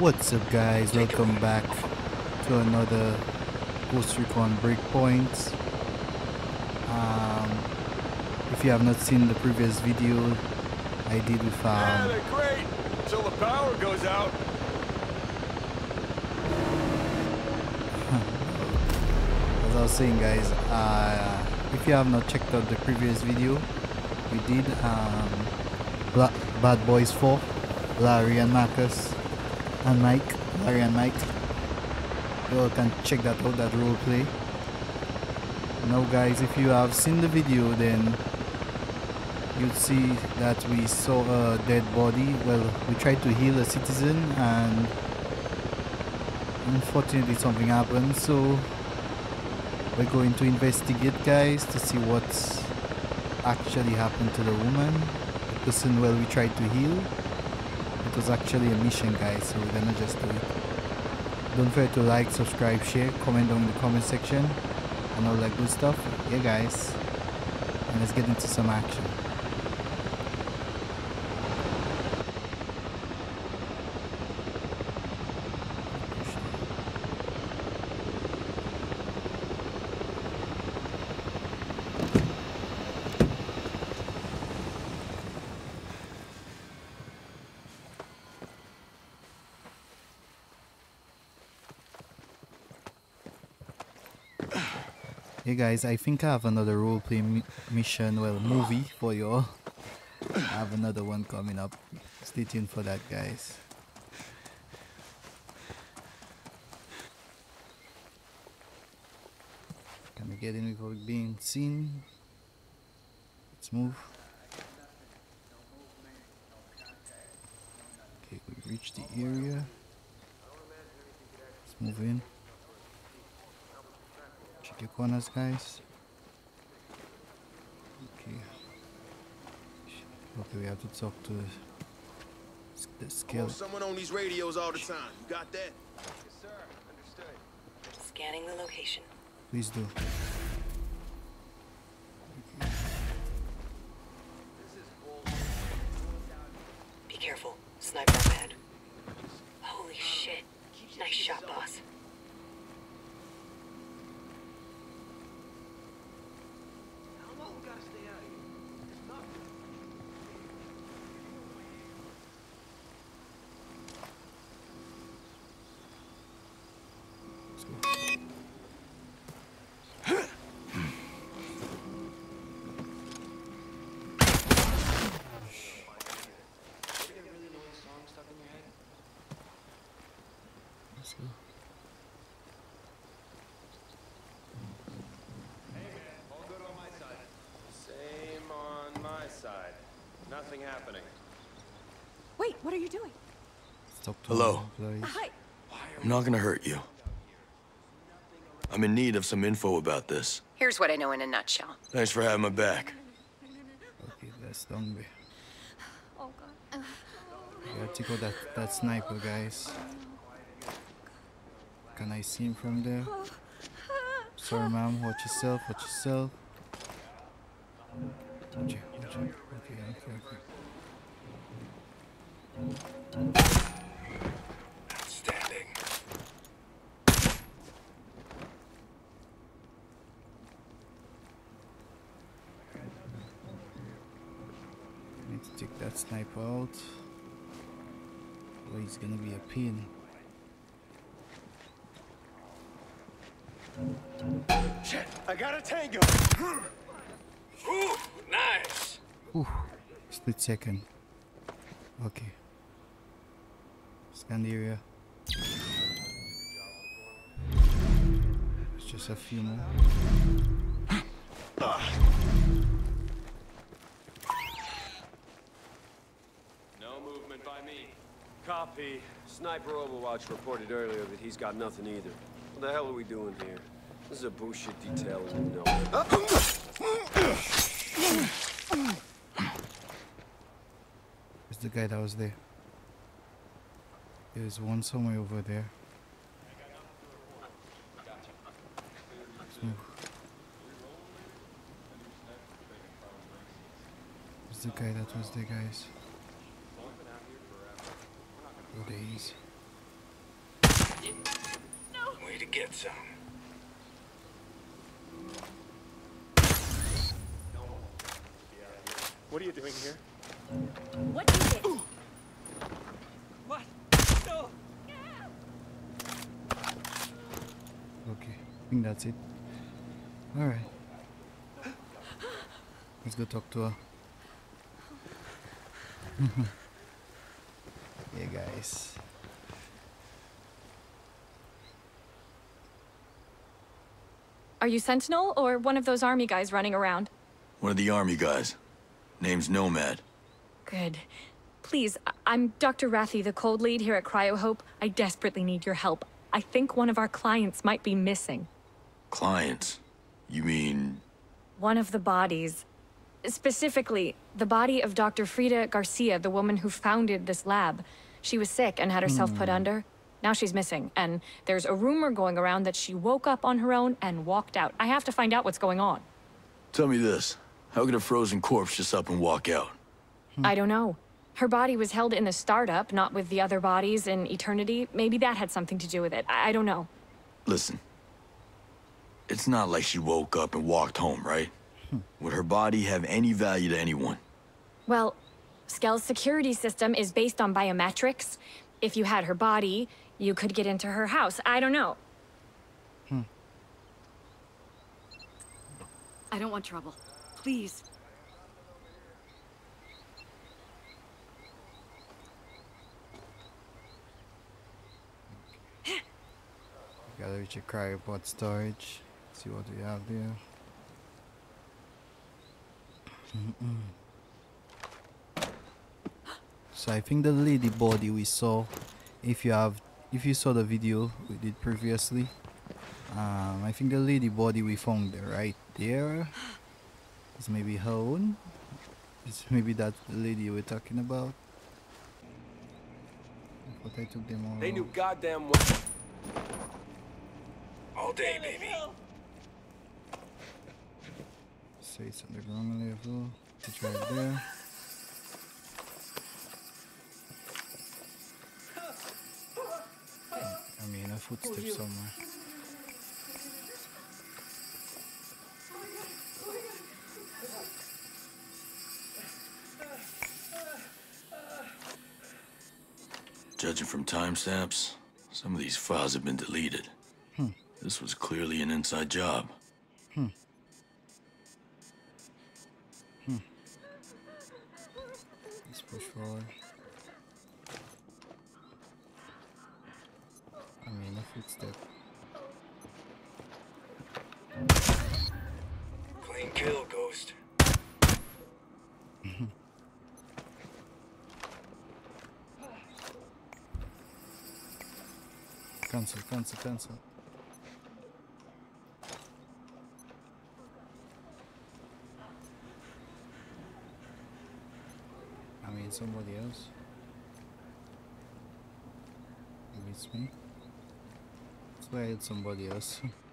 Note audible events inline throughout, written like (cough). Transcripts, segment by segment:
What's up guys, welcome back to another Ghost Recon Breakpoint. Um, if you have not seen the previous video I did with Yeah, um, they're great until the power goes out. (laughs) as I was saying guys, uh, if you have not checked out the previous video we did um, Bla Bad Boys 4, Larry and Marcus and Mike, Larry and Mike. You all can check that out, that role play. Now guys, if you have seen the video then you'd see that we saw a dead body. Well, we tried to heal a citizen and unfortunately something happened so we're going to investigate guys to see what's actually happened to the woman. The person well we tried to heal. It was actually a mission guys so we're gonna just do it. Don't forget to like, subscribe, share, comment down in the comment section and all that good stuff. Yeah guys. And let's get into some action. Hey guys, I think I have another roleplay mi- mission, well, movie for you all. I have another one coming up. Stay tuned for that, guys. Can we get in without being seen? Let's move. Okay, we reached the area. Let's move in. Check your corners, guys. Okay. Okay, we have to talk to the, s- scale. someone on these radios all the time. You got that? Sir, understand. Scanning the location. Please do. Be careful. Sniper up ahead. Holy shit. Nice shot, boss. Let's go. Let's go. Same on my side. Nothing happening. Wait, what are you doing? Let's Hello. our. Uh, hi. I'm not gonna hurt you. I'm in need of some info about this. Here's what I know in a nutshell. Thanks for having my back. Okay, that's done. We Oh god. gotta take out that, that sniper, guys. Can I see him from there? Sorry, ma'am. Watch yourself. Watch yourself. Watch it. Watch it. Okay, okay, okay. Take that sniper out. Or he's gonna be a pin. I got a tango. Ooh, nice. Whew. Split second. Okay. Scan the area. It's just a few more. No movement by me. Copy. Sniper Overwatch reported earlier that he's got nothing either. What the hell are we doing here? This is a bullshit detail and you know. It's the guy that was there. There's one somewhere over there. Let's. It's the guy that was there, guys. Oh, there he is. get some. What are you doing here? What is it? What? No! Okay, I think that's it. Alright. Let's go talk to her. (laughs) yeah, guys. Are you Sentinel or one of those army guys running around? One of the army guys. Name's Nomad. Good. Please, I- I'm Dr. Rathy, the cold lead here at CryoHope. I desperately need your help. I think one of our clients might be missing. Clients. You mean... One of the bodies. Specifically, the body of Dr. Frida Garcia, the woman who founded this lab. She was sick and had herself put hmm. under. Now she's missing, and there's a rumor going around that she woke up on her own and walked out. I have to find out what's going on. Tell me this. How could a frozen corpse just up and walk out? I don't know. Her body was held in the startup, not with the other bodies in Eternity. Maybe that had something to do with it. I, I don't know. Listen. It's not like she woke up and walked home, right? Would her body have any value to anyone? Well, Skell's security system is based on biometrics. If you had her body, you could get into her house. I don't know. Hmm. I don't want trouble. Please. Gotta reach a cryopod storage. See what we have there. (clears throat) so I think the lady body we saw, if you have, if you saw the video we did previously, um, I think the lady body we found there, right there is maybe her own. It's maybe that lady we're talking about. I thought I took them all. They knew goddamn well. All day, baby. Say it's on the ground level. It's right there. (laughs) I mean, a footstep somewhere. Judging from timestamps, some of these files have been deleted. This was clearly an inside job. Hmm. Let's push forward. I mean, a footstep. Clean kill, Ghost. Cancel, cancel, cancel. I mean, somebody else. Maybe it's me. It's somebody else. (laughs)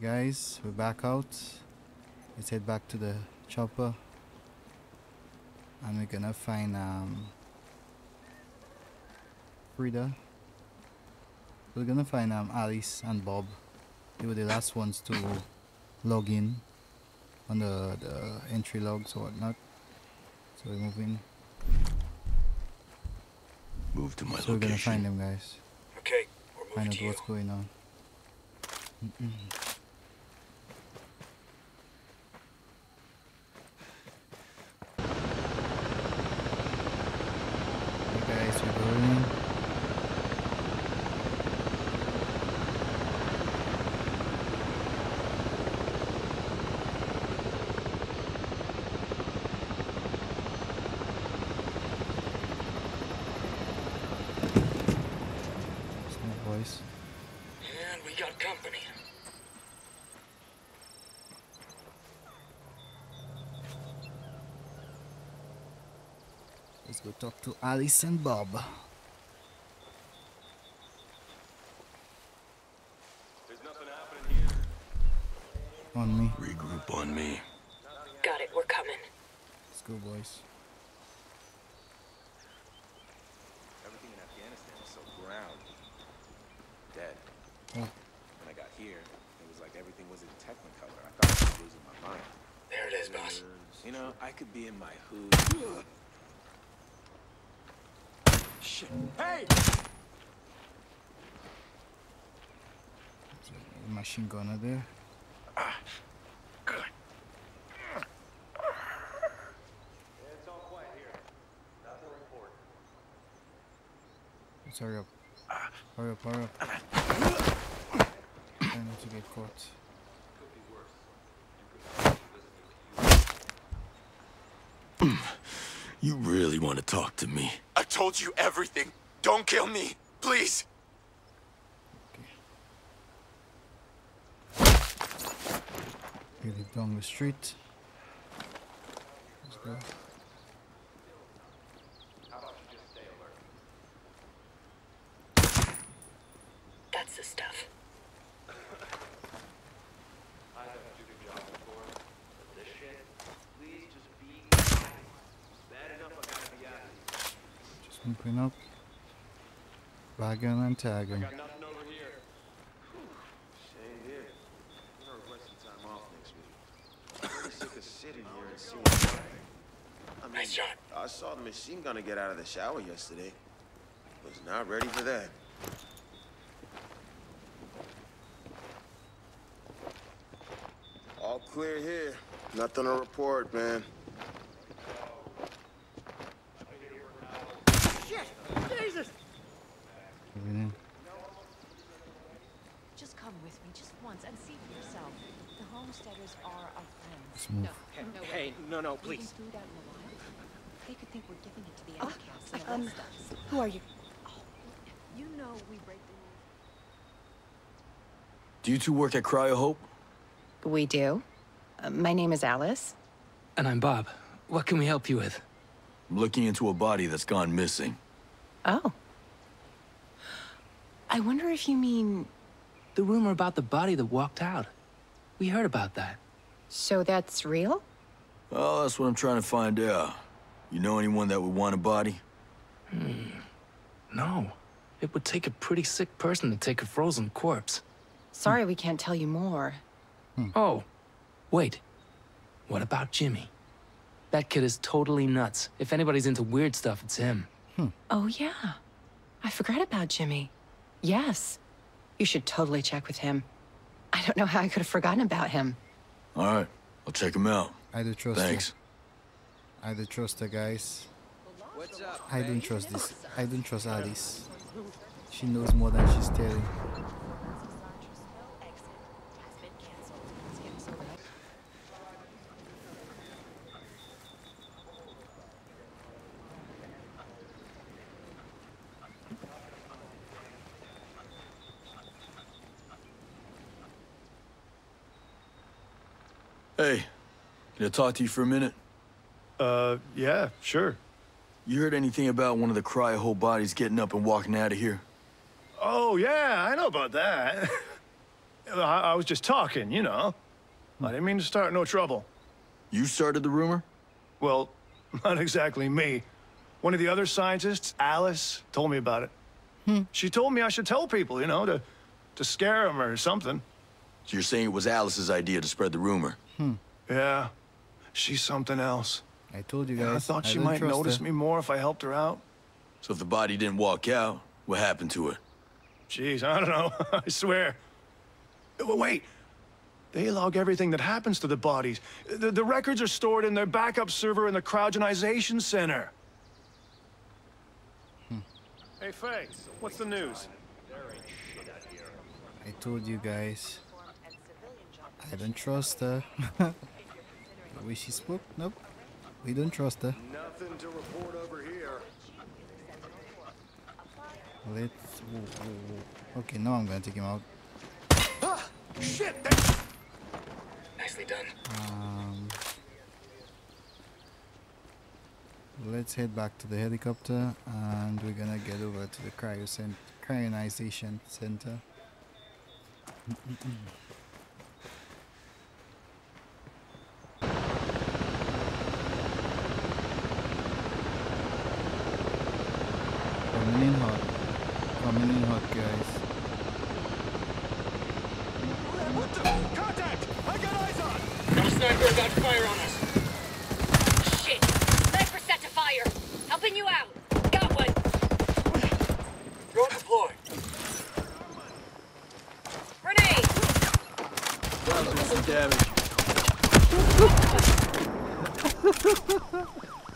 guys, we're back out. Let's head back to the chopper. And we're gonna find um Frida. We're gonna find um Alice and Bob. They were the last ones to log in on the, the entry logs or whatnot. So we're moving. Move to my So we're gonna find them guys. Okay, we're moving Find to out you. what's going on. Okay guys, we're going. There's no voice. And we got company. Let's go talk to Alice and Bob. There's nothing happening here. On me. Regroup on me. Got it, we're coming. Let's go, boys. Everything in Afghanistan was so brown. Dead. Oh. When I got here, it was like everything was in Technicolor. I thought I was losing my mind. There it is, boss. You know, I could be in my hood. Shit. Hey! Machine gunner there. Let's hurry up. Hurry up, hurry up. Try not to get caught. You really want to talk to me? Told you everything. Don't kill me, please. Really down the street. Let's go. That's the stuff. Just moving up. Bagging and tagging. Got nothing over here. Same here. I'm gonna request some time off next week. I'm pretty sick of sitting here and seeing nothing. I mean, Nice shot. I saw the machine gunner get out of the shower yesterday. Was not ready for that. All clear here. Nothing to report, man. Moving in. Just come with me, just once, and see for yourself. The homesteaders are our friends. Let's move. No, Hey, no, no, Leaving please. food out in the wild? They could think we're giving it to the outcasts and um, arrest us. Who are you? You know we break the rules. Do you two work at Cryo Hope? We do. Uh, my name is Alice. And I'm Bob. What can we help you with? I'm looking into a body that's gone missing. Oh. I wonder if you mean. The rumor about the body that walked out. We heard about that. So that's real? Well, that's what I'm trying to find out. You know anyone that would want a body? Hmm. No. It would take a pretty sick person to take a frozen corpse. Sorry we can't tell you more. Oh, wait. What about Jimmy? That kid is totally nuts. If anybody's into weird stuff, it's him. Oh, yeah. I forgot about Jimmy. Yes. You should totally check with him. I don't know how I could have forgotten about him. All right, I'll check him out. I do trust Thanks. you. I do trust the guys. I don't trust this. I don't trust Alice. She knows more than she's telling. Hey, can I talk to you for a minute? Uh, yeah, sure. You heard anything about one of the Cryo Hope bodies getting up and walking out of here? Oh, yeah, I know about that. (laughs) I, I was just talking, you know. I didn't mean to start no trouble. You started the rumor? Well, (laughs) not exactly me. One of the other scientists, Alice, told me about it. She told me I should tell people, you know, to, to scare them or something. So you're saying it was Alice's idea to spread the rumor? Hmm. Yeah, she's something else. I told you Yeah, guys. I thought she don't might notice her. me more if I helped her out. So if the body didn't walk out, what happened to it? Jeez, I don't know. (laughs) I swear. Wait. They log everything that happens to the bodies. The, the records are stored in their backup server in the cryogenization center. Hmm. Hey, Faye, what's the news? I told you guys. I don't trust her. (laughs) the way she spoke, nope. We don't trust her. Nothing to report over here. Let's. whoa, whoa, whoa. Okay, now I'm gonna take him out. Ah, Shit! Nicely done. Um, let's head back to the helicopter and we're gonna get over to the cryo cent- cryogenization center. Coming in hot. Coming in hot, guys. What the? Contact! I got eyes on! Got a sniper to fire on us. Shit! Sniper set to fire! Helping you out! Got one! Drone deployed. Damage.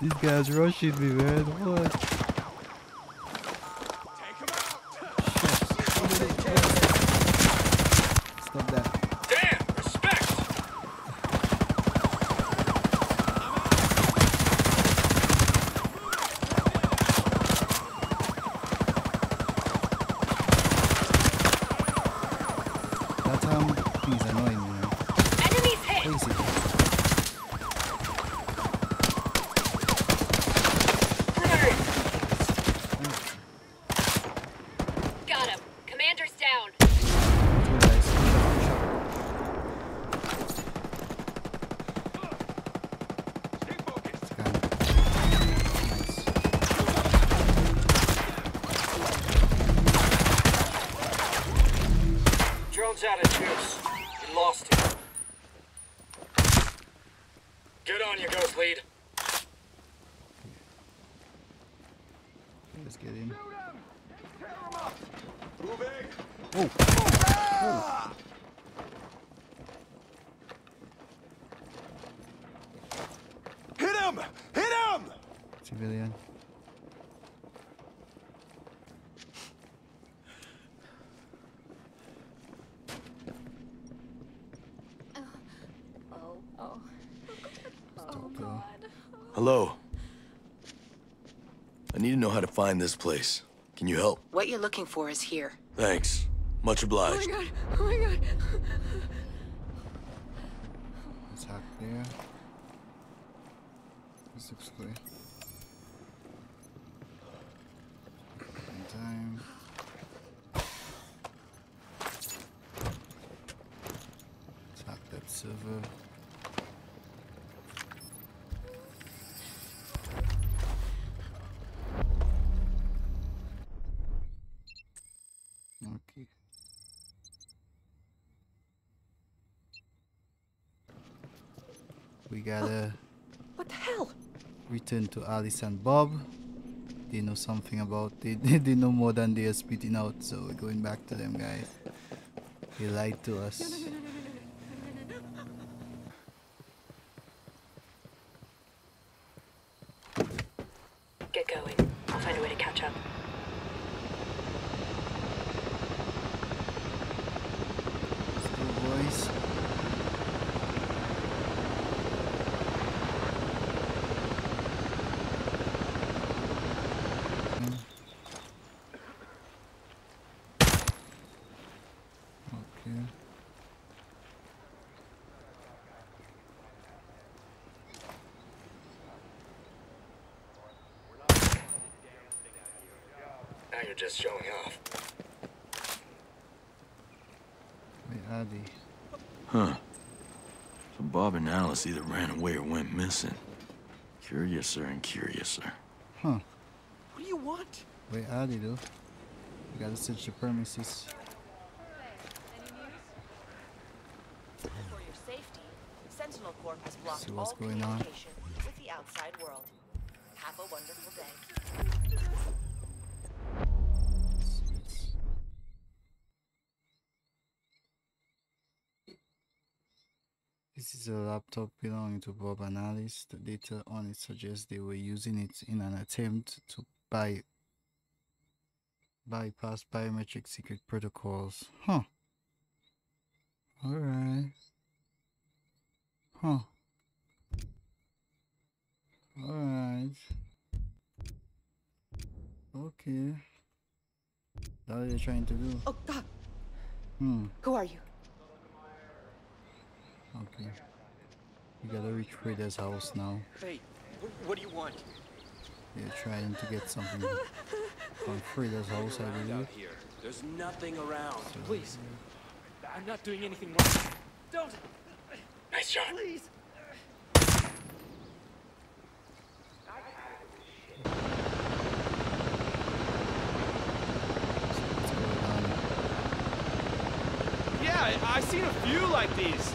These guys rushing me, man. What? Down! Two guys. Push up, push up. Scan. Nice. Drone's out of juice. We lost him. Get on, you ghost lead. Let's get in. Moving! Oh! Hit him! Hit him! Civilian. Oh, oh. Stop though. Hello. I need to know how to find this place. Can you help? What you're looking for is here. Thanks. Much obliged. Oh my god, oh my god. Let's hack there. This looks clear. In time. Let's hack that server. Okay. We gotta What the hell? return to Alice and Bob. They know something about they (laughs) they know more than they are spitting out, so we're going back to them guys. They lied to us. Get going. I'll find a way to catch up. Let's go boys. Hmm. Okay. Now you're just showing off. Wait, Adi. Huh. So Bob and Alice either ran away or went missing. Curiouser and curiouser. Huh. What do you want? Wait, Adi though. We gotta search the premises. For your safety, Sentinel Corp has blocked See what's all going on. with the outside world. Have a wonderful day. Laptop belonging to Bob and Alice. The data on it suggests they were using it in an attempt to buy bypass biometric secret protocols. Huh. Alright. Huh. Alright. Okay. That's what you're trying to do. Oh, God. Hmm. Who are you? Okay. You gotta reach Frida's house now. Hey, what do you want? You're trying to get something from Frida's house, I believe. Here. There's nothing around. So Please. I'm not doing anything wrong. Don't! Nice shot. Please! Yeah, I've seen a few like these.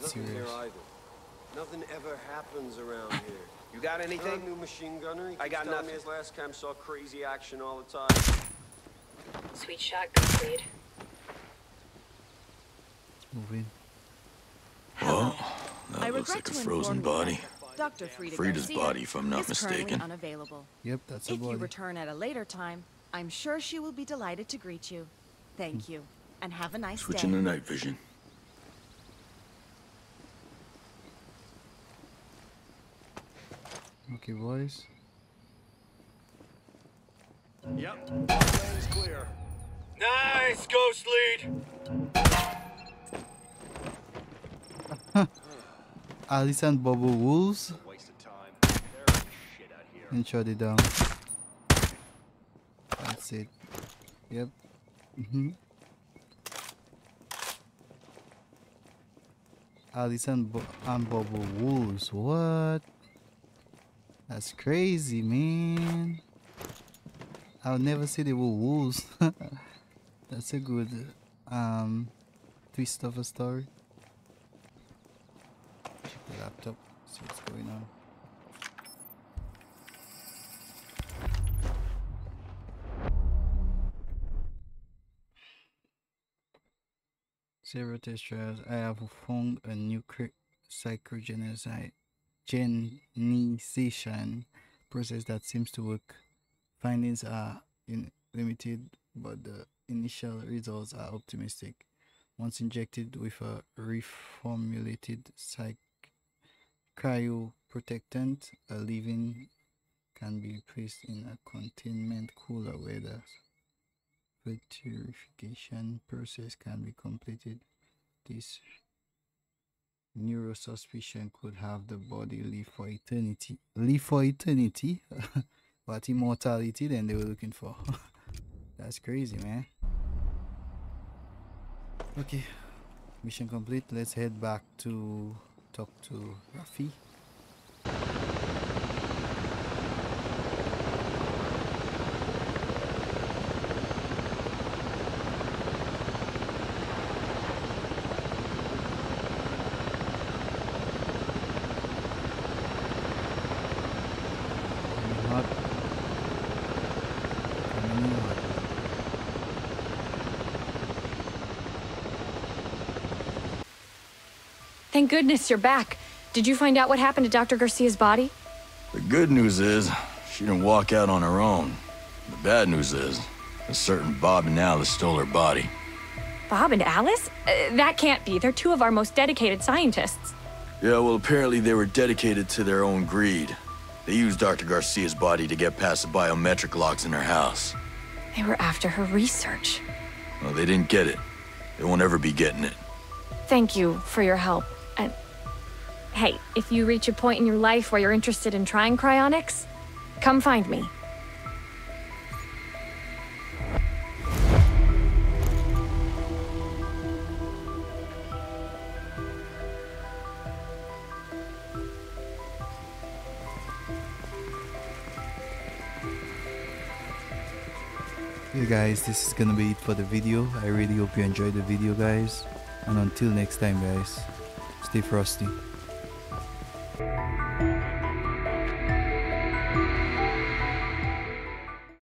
A bit Nothing here serious. either. Nothing ever happens around here. You got anything? New machine gunner. He I got telling nothing. his last camp saw crazy action all the time. Sweet shot, Godspeed. Move in. Well, that I looks regret like a to frozen inform you body. that Dr. Frida Frida's Garcia body, if I'm not mistaken. unavailable. Yep, that's a If you return at a later time, I'm sure she will be delighted to greet you. Thank hmm. you, and have a nice Switching day. to night vision. Okay, boys. Yep. Lane's clear. Nice, Ghost Lead. (laughs) Alice and Bobo Wolves. Waste of time. Shit out here. and shut it down. That's it. Yep. hmm Alice and, Bo- and Bobo Wolves. What? That's crazy, man. I'll never say they were wolves. (laughs) That's a good um twist of a story. Check the laptop. See what's going on. Zero test trials. I have found a new cri- psychogenization process that seems to work. Findings are in limited, but the initial results are optimistic. Once injected with a reformulated cryoprotectant, a living can be placed in a containment cooler where the purification process can be completed. This neurosuspension could have the body live for eternity. Live for eternity? (laughs) what immortality then they were looking for? (laughs) That's crazy, man. Okay, mission complete. Let's head back to talk to Rafi. Coming hot. Coming in hot. Thank goodness you're back. Did you find out what happened to Dr. Garcia's body? The good news is, she didn't walk out on her own. The bad news is, a certain Bob and Alice stole her body. Bob and Alice? Uh, that can't be. They're two of our most dedicated scientists. Yeah, well, apparently they were dedicated to their own greed. They used Dr. Garcia's body to get past the biometric locks in her house. They were after her research. Well, they didn't get it. They won't ever be getting it. Thank you for your help. Hey, if you reach a point in your life where you're interested in trying cryonics, come find me. Hey guys, this is gonna be it for the video. I really hope you enjoyed the video, guys. And until next time, guys, stay frosty.